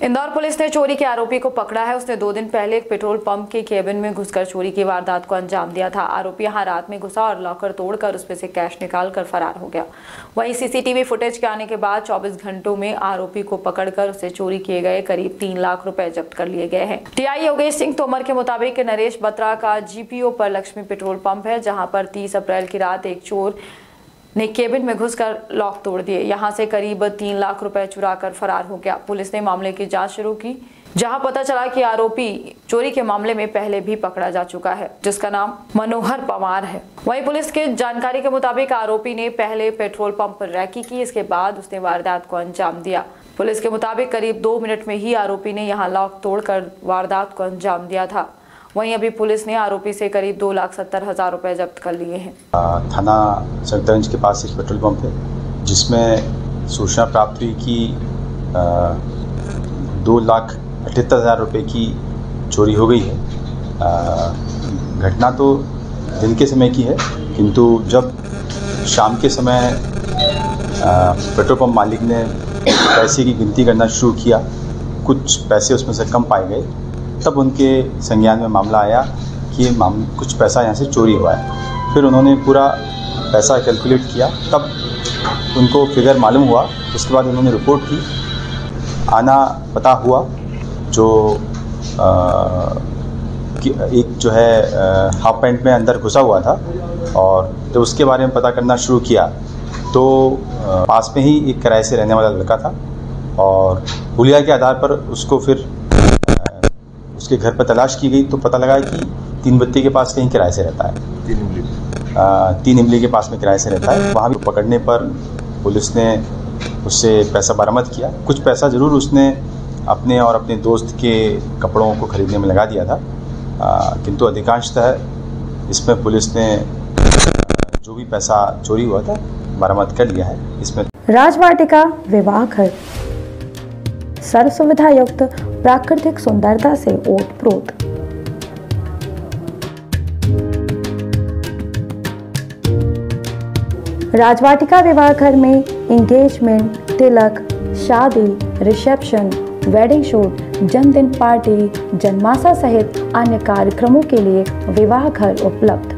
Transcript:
Indore police ने चोरी के आरोपी को पकड़ा है। उसने दो दिन पहले एक पेट्रोल पंप के केबिन में घुसकर चोरी की वारदात को अंजाम दिया था। आरोपी यहाँ रात में घुसा और लॉकर तोड़कर उसमें से कैश निकाल कर फरार हो गया। वहीं सीसीटीवी फुटेज के आने के बाद 24 घंटों में आरोपी को पकड़कर उसे चोरी किए गए करीब तीन लाख रुपए जब्त कर लिए गए हैं। टीआई योगेश सिंह तोमर के मुताबिक नरेश बत्रा का जीपीओ पर लक्ष्मी पेट्रोल पंप है, जहाँ पर तीस अप्रैल की रात एक चोर ने केबिन में घुसकर लॉक तोड़ दिए। यहाँ से करीब तीन लाख रुपए चुराकर फरार हो गया। पुलिस ने मामले की जाँच शुरू की, जहाँ पता चला कि आरोपी चोरी के मामले में पहले भी पकड़ा जा चुका है, जिसका नाम मनोहर पवार है। वहीं पुलिस के जानकारी के मुताबिक आरोपी ने पहले पेट्रोल पंप पर रैकी की, इसके बाद उसने वारदात को अंजाम दिया। पुलिस के मुताबिक करीब दो मिनट में ही आरोपी ने यहाँ लॉक तोड़कर वारदात को अंजाम दिया था। वहीं अभी पुलिस ने आरोपी से करीब दो लाख सत्तर हज़ार रुपए जब्त कर लिए हैं। थाना सफदरगंज के पास एक पेट्रोल पंप है, जिसमें सूचना प्राप्त हुई कि दो लाख अठहत्तर हज़ार रुपये की चोरी हो गई है। घटना तो दिन के समय की है, किंतु जब शाम के समय पेट्रोल पंप मालिक ने पैसे की गिनती करना शुरू किया, कुछ पैसे उसमें से कम पाए गए। तब उनके संज्ञान में मामला आया कि ये माम कुछ पैसा यहाँ से चोरी हुआ है। फिर उन्होंने पूरा पैसा कैलकुलेट किया। तब उनको फिगर मालूम हुआ। उसके बाद उन्होंने रिपोर्ट की। आना पता हुआ जो आ, कि एक जो है हाफ़ पैंट में अंदर घुसा हुआ था और जब उसके बारे में पता करना शुरू किया तो पास में ही एक किराए से रहने वाला लड़का था और हुलिया के आधार पर उसको फिर उसके घर पर तलाश की गई तो पता लगा कि तीन बत्ती के पास कहीं किराए से रहता है। तीन इमली तीन इमली के पास में किराए से रहता है। वहाँ भी पकड़ने पर पुलिस ने उससे पैसा बरामद किया। कुछ पैसा ज़रूर उसने अपने और अपने दोस्त के कपड़ों को खरीदने में लगा दिया था। किंतु अधिकांशतः इसमें पुलिस ने जो भी पैसा चोरी हुआ था बरामद कर लिया है। इसमें राजवाटिका विवाह घर। सर्व सुविधा युक्त प्राकृतिक सुंदरता से ओत प्रोत राजवाटिका विवाह घर में इंगेजमेंट तिलक, शादी रिसेप्शन वेडिंग शूट जन्मदिन पार्टी जन्माशा सहित अन्य कार्यक्रमों के लिए विवाह घर उपलब्ध।